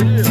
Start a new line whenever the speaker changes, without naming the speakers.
Yeah.